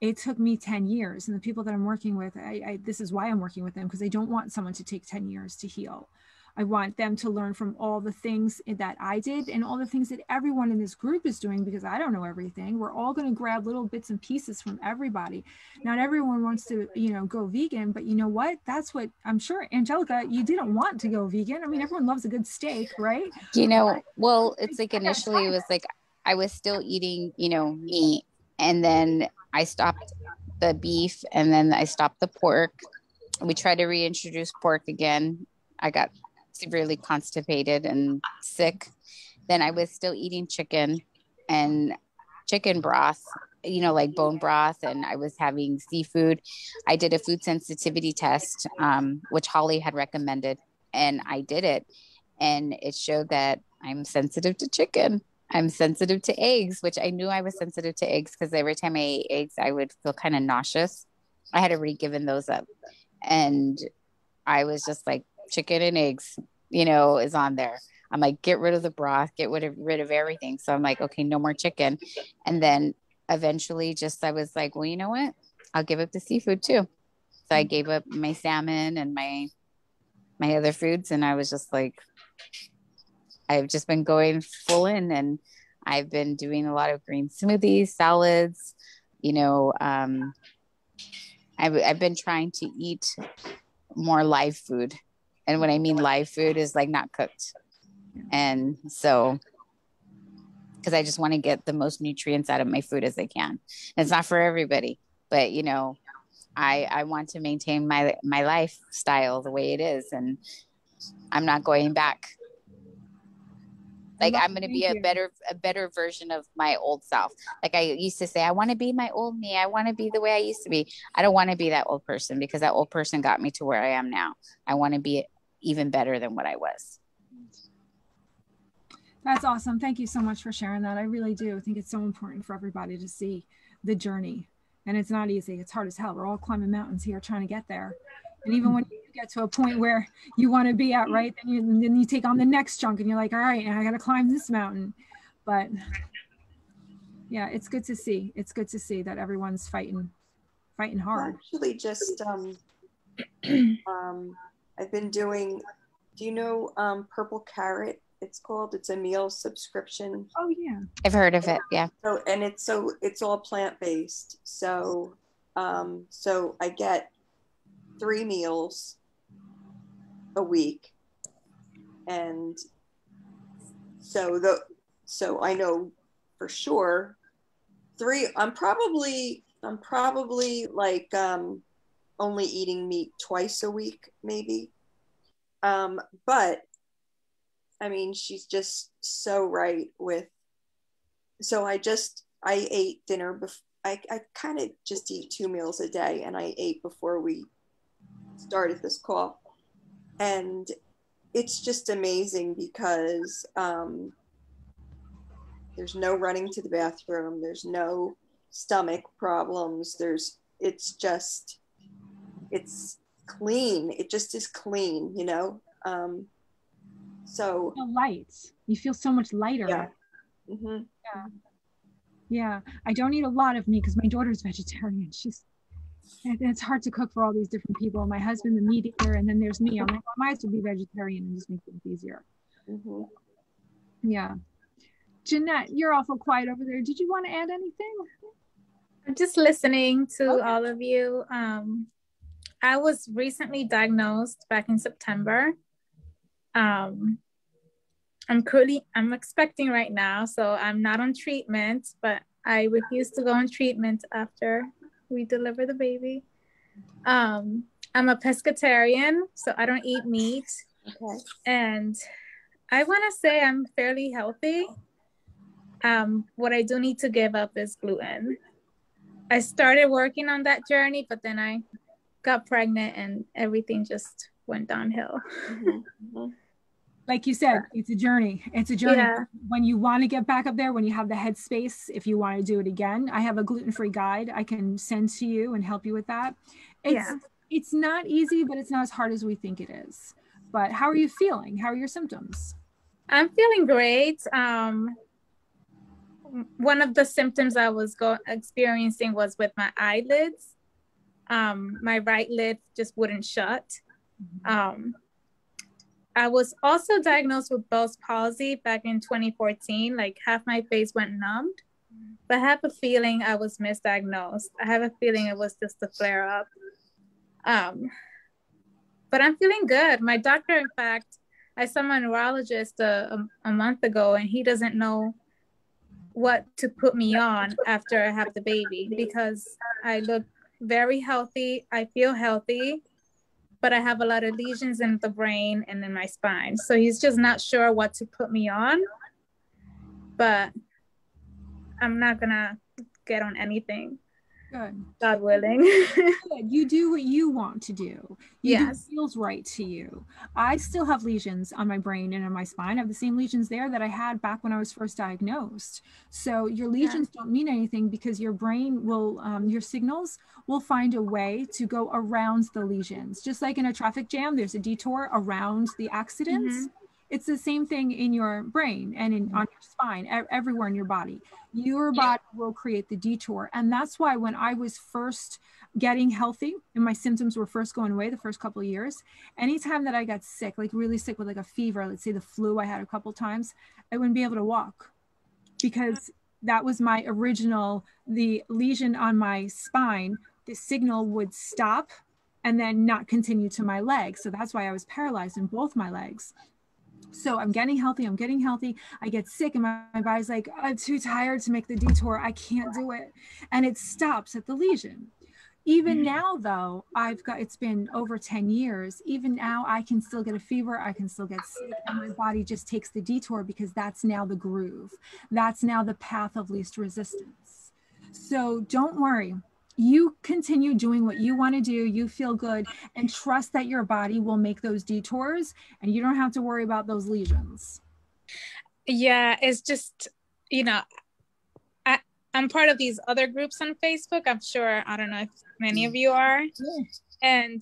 It took me 10 years and the people that i'm working with I, I this is why i'm working with them because i don't want someone to take 10 years to heal i want them to learn from all the things that i did and all the things that everyone in this group is doing because i don't know everything. We're all going to grab little bits and pieces from everybody. Not everyone wants to you know go vegan but you know what? That's what i'm sure angelica you didn't want to go vegan. I mean everyone loves a good steak right? You know well it's like initially it was like i was still eating you know meat and then i stopped the beef and then i stopped the pork. We tried to reintroduce pork again. I got severely constipated and sick then i was still eating chicken and chicken broth you know like bone broth and i was having seafood i did a food sensitivity test um, which holly had recommended and i did it and it showed that I'm sensitive to chicken. I'm sensitive to eggs, which I knew I was sensitive to eggs because every time I ate eggs, I would feel kind of nauseous. I had already given those up. And I was just like, chicken and eggs, you know, is on there. I'm like, get rid of the broth, get rid of, rid of everything. So I'm like, okay, no more chicken. And then eventually, just I was like, well, you know what? I'll give up the seafood too. So I gave up my salmon and my my other foods, and I was just like, I've just been going full in and I've been doing a lot of green smoothies, salads, you know, um, I've, I've been trying to eat more live food. And when I mean live food is like not cooked. And so because I just want to get the most nutrients out of my food as I can. And it's not for everybody, but you know, I I want to maintain my my lifestyle the way it is, and I'm not going back. Like I'm going to be a better a better version of my old self. Like I used to say, I want to be my old me. I want to be the way I used to be. I don't want to be that old person because that old person got me to where I am now. I want to be even better than what I was. That's awesome. Thank you so much for sharing that. I really do I think it's so important for everybody to see the journey. And it's not easy. It's hard as hell. We're all climbing mountains here trying to get there. And even when you get to a point where you want to be at, right, then you, then you take on the next chunk and you're like, all right, I got to climb this mountain. But yeah, it's good to see. It's good to see that everyone's fighting, fighting hard. Actually, just um, um, I've been doing. Do you know um, Purple Carrot? it's called. It's a meal subscription. Oh yeah. I've heard of it. Yeah. So and it's so it's all plant based. So um so I get three meals a week. And so the so I know for sure three I'm probably I'm probably like um only eating meat twice a week maybe. Um but I mean, she's just so right with. So I just I ate dinner before. I, I kind of just eat two meals a day, and I ate before we started this call, and it's just amazing because um, there's no running to the bathroom. There's no stomach problems. There's it's just it's clean. It just is clean, you know. Um, so the lights, you feel so much lighter. Yeah. Mm-hmm. Yeah. Yeah. I don't eat a lot of meat because my daughter's vegetarian. She's it's hard to cook for all these different people. My husband, the meat eater, and then there's me. I'm like, well, I might as well be vegetarian and just make things easier. Mm-hmm. Yeah. Jeanette, you're awful quiet over there. Did you want to add anything? I'm just listening to okay. all of you. Um, I was recently diagnosed back in September um, I'm currently I'm expecting right now, so I'm not on treatment, but I refuse to go on treatment after we deliver the baby. Um, I'm a pescatarian, so I don't eat meat. Okay. And I want to say I'm fairly healthy. Um, what I do need to give up is gluten. I started working on that journey, but then I got pregnant and everything just went downhill. Mm-hmm. Mm-hmm like you said, it's a journey. It's a journey. Yeah. When you want to get back up there, when you have the headspace, if you want to do it again, I have a gluten-free guide I can send to you and help you with that. It's yeah. it's not easy, but it's not as hard as we think it is. But how are you feeling? How are your symptoms? I'm feeling great. Um, one of the symptoms I was go- experiencing was with my eyelids. Um, my right lid just wouldn't shut. Mm-hmm. Um, I was also diagnosed with Bell's palsy back in 2014. Like half my face went numbed, but I have a feeling I was misdiagnosed. I have a feeling it was just a flare up. Um, but I'm feeling good. My doctor, in fact, I saw my neurologist a, a, a month ago, and he doesn't know what to put me on after I have the baby because I look very healthy. I feel healthy but I have a lot of lesions in the brain and in my spine. So he's just not sure what to put me on. But I'm not gonna get on anything. Good. God willing. Good. You do what you want to do. You yes. Do feels right to you. I still have lesions on my brain and on my spine. I have the same lesions there that I had back when I was first diagnosed. So your lesions yeah. don't mean anything because your brain will, um, your signals will find a way to go around the lesions. Just like in a traffic jam, there's a detour around the accidents. Mm-hmm it's the same thing in your brain and in mm-hmm. on your spine everywhere in your body. Your body will create the detour and that's why when i was first getting healthy and my symptoms were first going away the first couple of years anytime that i got sick like really sick with like a fever let's say the flu i had a couple times i wouldn't be able to walk because that was my original the lesion on my spine the signal would stop and then not continue to my leg so that's why i was paralyzed in both my legs So I'm getting healthy. I'm getting healthy. I get sick, and my, my body's like, I'm too tired to make the detour. I can't do it. And it stops at the lesion. Even Mhm. now, though, I've got it's been over 10 years. Even now, I can still get a fever. I can still get sick, and my body just takes the detour because that's now the groove. That's now the path of least resistance. So don't worry. You continue doing what you want to do. You feel good and trust that your body will make those detours and you don't have to worry about those lesions. Yeah, it's just, you know, I, I'm part of these other groups on Facebook. I'm sure, I don't know if many of you are. And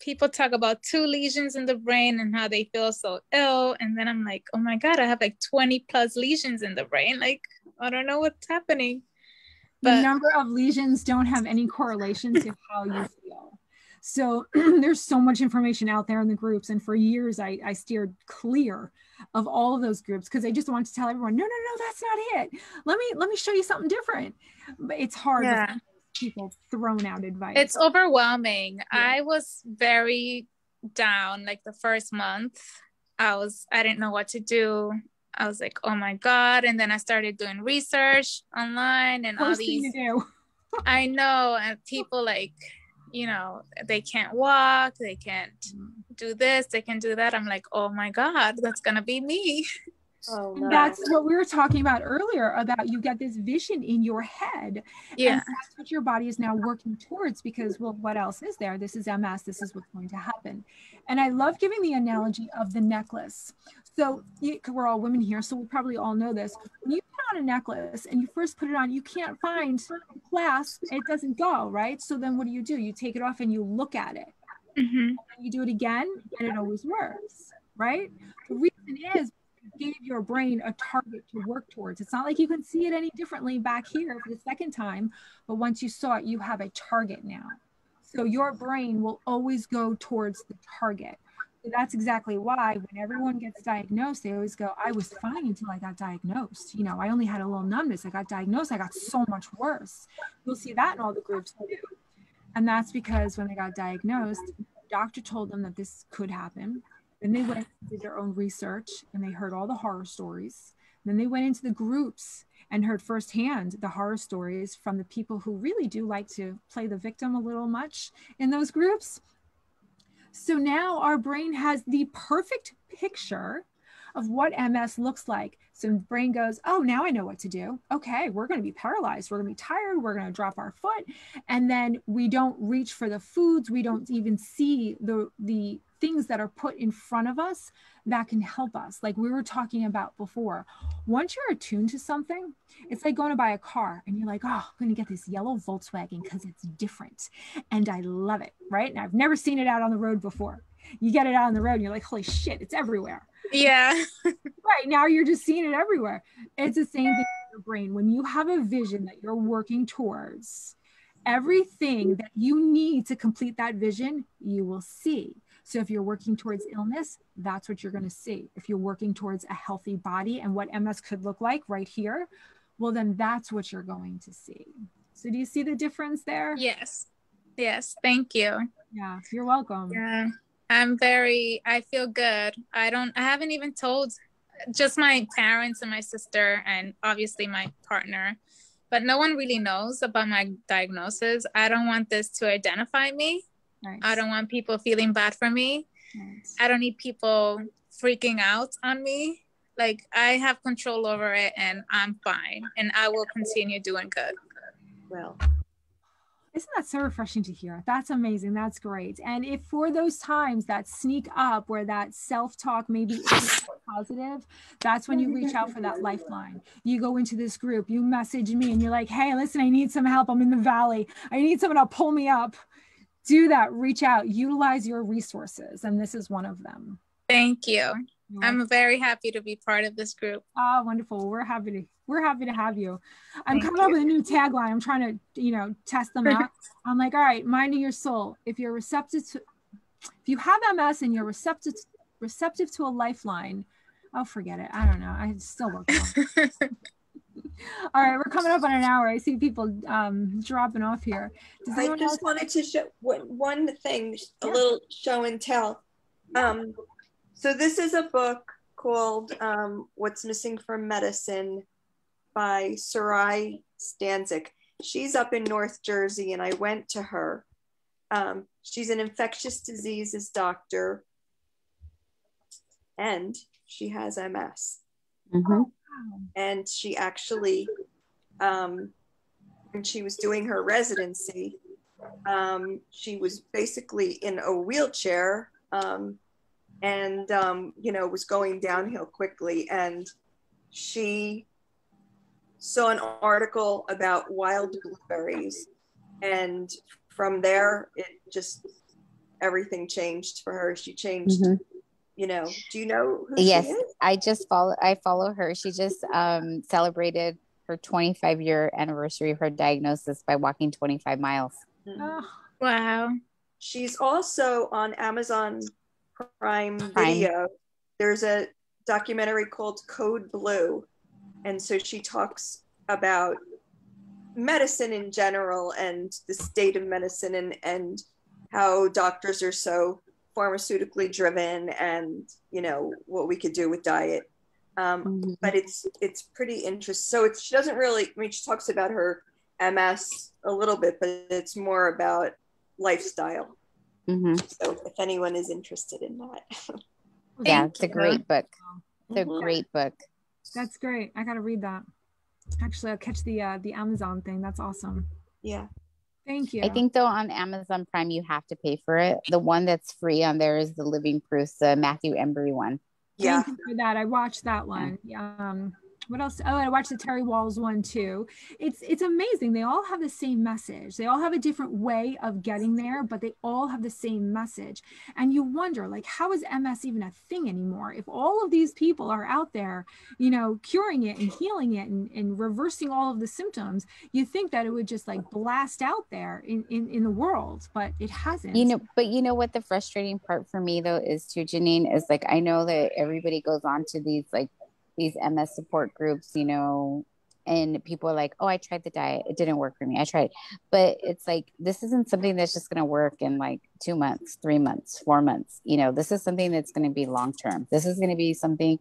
people talk about two lesions in the brain and how they feel so ill. And then I'm like, oh my God, I have like 20 plus lesions in the brain. Like, I don't know what's happening. The number of lesions don't have any correlation to how you feel. So there's so much information out there in the groups. And for years, I, I steered clear of all of those groups because I just wanted to tell everyone, no, no, no, that's not it. Let me let me show you something different. But it's hard Yeah. people thrown out advice. It's overwhelming. I was very down like the first month. I was I didn't know what to do. I was like, "Oh my god." And then I started doing research online and all these do. I know and people like, you know, they can't walk, they can't mm-hmm. do this, they can do that. I'm like, "Oh my god, that's going to be me." Oh, no. That's what we were talking about earlier about you get this vision in your head. Yeah. And that's what your body is now working towards because, well, what else is there? This is MS. This is what's going to happen. And I love giving the analogy of the necklace. So you, we're all women here, so we probably all know this. When you put on a necklace and you first put it on, you can't find a clasp. It doesn't go, right? So then what do you do? You take it off and you look at it. Mhm. And you do it again and it always works, right? The reason is you gave your brain a target to work towards. It's not like you can see it any differently back here for the second time, but once you saw it, you have a target now. So your brain will always go towards the target. That's exactly why when everyone gets diagnosed, they always go, I was fine until I got diagnosed. You know, I only had a little numbness. I got diagnosed, I got so much worse. You'll see that in all the groups too. And that's because when they got diagnosed, the doctor told them that this could happen. Then they went did their own research and they heard all the horror stories. Then they went into the groups and heard firsthand the horror stories from the people who really do like to play the victim a little much in those groups. So now our brain has the perfect picture of what MS looks like. So the brain goes, Oh, now I know what to do. Okay, we're going to be paralyzed. We're going to be tired. We're going to drop our foot. And then we don't reach for the foods. We don't even see the, the things that are put in front of us that can help us. Like we were talking about before. Once you're attuned to something, it's like going to buy a car and you're like, oh, I'm going to get this yellow Volkswagen because it's different and I love it. Right. And I've never seen it out on the road before. You get it out on the road and you're like, holy shit, it's everywhere. Yeah. Right now, you're just seeing it everywhere. It's the same thing in your brain. When you have a vision that you're working towards, everything that you need to complete that vision, you will see. So if you're working towards illness, that's what you're going to see. If you're working towards a healthy body and what MS could look like right here, well, then that's what you're going to see. So do you see the difference there? Yes. Yes. Thank you. Yeah, you're welcome. Yeah. I'm very I feel good. I don't I haven't even told just my parents and my sister and obviously my partner. But no one really knows about my diagnosis. I don't want this to identify me. Right. I don't want people feeling bad for me. Right. I don't need people freaking out on me. Like I have control over it and I'm fine and I will continue doing good. Well, Isn't that so refreshing to hear? That's amazing. That's great. And if for those times that sneak up where that self talk maybe isn't positive, that's when you reach out for that lifeline. You go into this group, you message me, and you're like, hey, listen, I need some help. I'm in the valley. I need someone to pull me up. Do that. Reach out, utilize your resources. And this is one of them. Thank you. You're I'm very happy to be part of this group. Ah, wonderful. We're happy to we're happy to have you. I'm Thank coming up with a new tagline. I'm trying to, you know, test them out. I'm like, all right, minding your soul. If you're receptive to if you have MS and you're receptive receptive to a lifeline, oh forget it. I don't know. I still work. All right, we're coming up on an hour. I see people um dropping off here. Does I anyone else just wanted to show one, one thing, a Yeah. little show and tell. Um, so this is a book called um, What's Missing from Medicine by Saray Stancic. She's up in North Jersey, and I went to her. Um, she's an infectious diseases doctor, and she has MS. Mhm. And she actually, um, when she was doing her residency, um, she was basically in a wheelchair um, and, um, you know, was going downhill quickly. And she saw an article about wild blueberries. And from there, it just, everything changed for her. She changed, Mhm. you know, do you know who Yes, she is? I just follow. I follow her. She just um, celebrated her 25 year anniversary of her diagnosis by walking 25 miles. Oh, Wow. She's also on Amazon Prime, Prime. Video. There's a documentary called Code Blue. And so she talks about medicine in general and the state of medicine and, and how doctors are so pharmaceutically driven and, you know, what we could do with diet. Um, Mhm. but it's it's pretty interesting. So it's she doesn't really. I mean, she talks about her MS a little bit, but it's more about lifestyle. Mhm. So if anyone is interested in that, Yeah, Thank it's a great book. It's a Mhm. great book. that's great. I gotta read that. Actually, I'll catch the uh, the Amazon thing. That's awesome. yeah, Thank you. I think though on Amazon Prime you have to pay for it. The one that's free on there is the Living Proofs, the Matthew Embry one. yeah, Thank you for that. I watched that one. Yeah. Um, what else? Oh, I watched the Terry Wahls one too. It's it's amazing. They all have the same message. They all have a different way of getting there, but they all have the same message. And you wonder, like, how is MS even a thing anymore? If all of these people are out there, you know, curing it and healing it and, and reversing all of the symptoms, you think that it would just like blast out there in, in, in the world, but it hasn't. You know, but you know what the frustrating part for me though is to Janine, is like I know that everybody goes on to these like these MS support groups, you know, and people are like, Oh, I tried the diet, it didn't work for me. I tried. But it's like this isn't something that's just gonna work in like two months, three months, four months. You know, this is something that's gonna be long term. This is gonna be something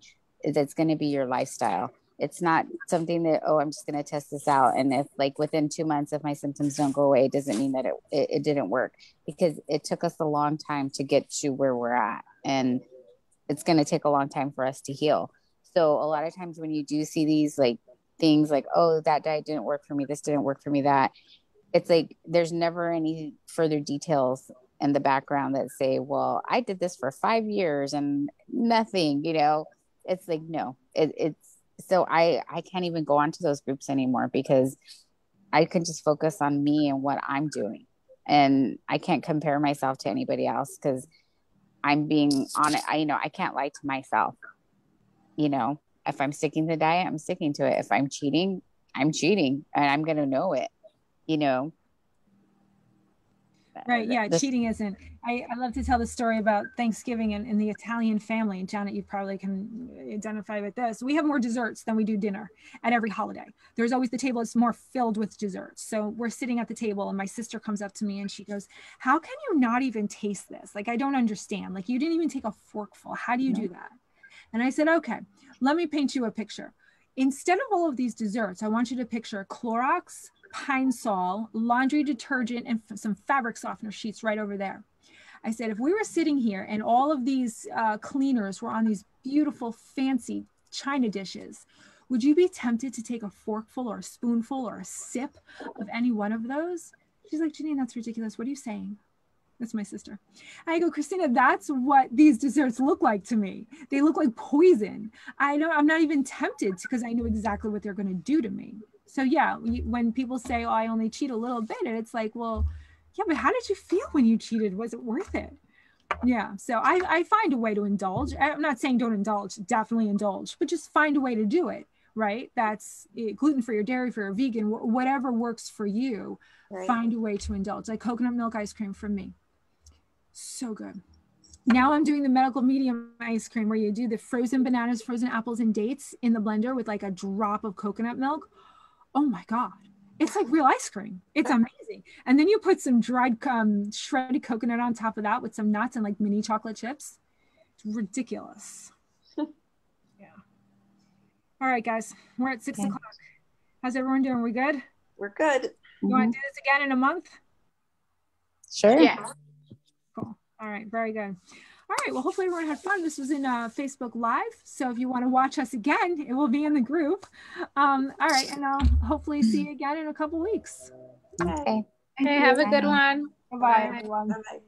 that's gonna be your lifestyle. It's not something that, oh, I'm just gonna test this out. And if like within two months, if my symptoms don't go away, it doesn't mean that it, it, it didn't work because it took us a long time to get to where we're at and it's going to take a long time for us to heal so a lot of times when you do see these like things like oh that diet didn't work for me this didn't work for me that it's like there's never any further details in the background that say well i did this for five years and nothing you know it's like no it, it's so i i can't even go onto those groups anymore because i can just focus on me and what i'm doing and I can't compare myself to anybody else because I'm being on it. I, you know, I can't lie to myself. You know, if I'm sticking to the diet, I'm sticking to it. If I'm cheating, I'm cheating and I'm going to know it, you know. Right. Yeah. This- cheating isn't. I, I love to tell the story about Thanksgiving and in the Italian family. Janet, you probably can identify with this. We have more desserts than we do dinner at every holiday. There's always the table is more filled with desserts. So we're sitting at the table and my sister comes up to me and she goes, How can you not even taste this? Like, I don't understand. Like, you didn't even take a forkful. How do you do that? And I said, Okay, let me paint you a picture. Instead of all of these desserts, I want you to picture Clorox, Pine Sol, laundry detergent, and some fabric softener sheets right over there. I said, if we were sitting here and all of these uh, cleaners were on these beautiful, fancy china dishes, would you be tempted to take a forkful or a spoonful or a sip of any one of those? She's like, Janine, that's ridiculous. What are you saying? That's my sister. I go, Christina, that's what these desserts look like to me. They look like poison. I know I'm not even tempted because I know exactly what they're going to do to me. So yeah, when people say, "Oh, I only cheat a little bit," and it's like, well, yeah, but how did you feel when you cheated? Was it worth it? Yeah. So I, I find a way to indulge. I'm not saying don't indulge, definitely indulge, but just find a way to do it. Right. That's eh, gluten free or dairy free or vegan, whatever works for you. right. Find a way to indulge, like coconut milk ice cream for me. So good. Now I'm doing the medical medium ice cream where you do the frozen bananas, frozen apples, and dates in the blender with like a drop of coconut milk. Oh my God. It's like real ice cream. It's amazing. And then you put some dried um, shredded coconut on top of that with some nuts and like mini chocolate chips. It's ridiculous. Yeah. All right, guys, we're at six Okay. o'clock. How's everyone doing? We good? We're good. You want to do this again in a month? Sure. Yeah. Cool. All right, very good. All right, well, hopefully everyone had fun. This was in uh, Facebook Live. So if you want to watch us again, it will be in the group. Um, all right, and I'll hopefully see you again in a couple weeks. Okay. Hey, have a good one. Bye-bye, Bye. everyone. Bye-bye.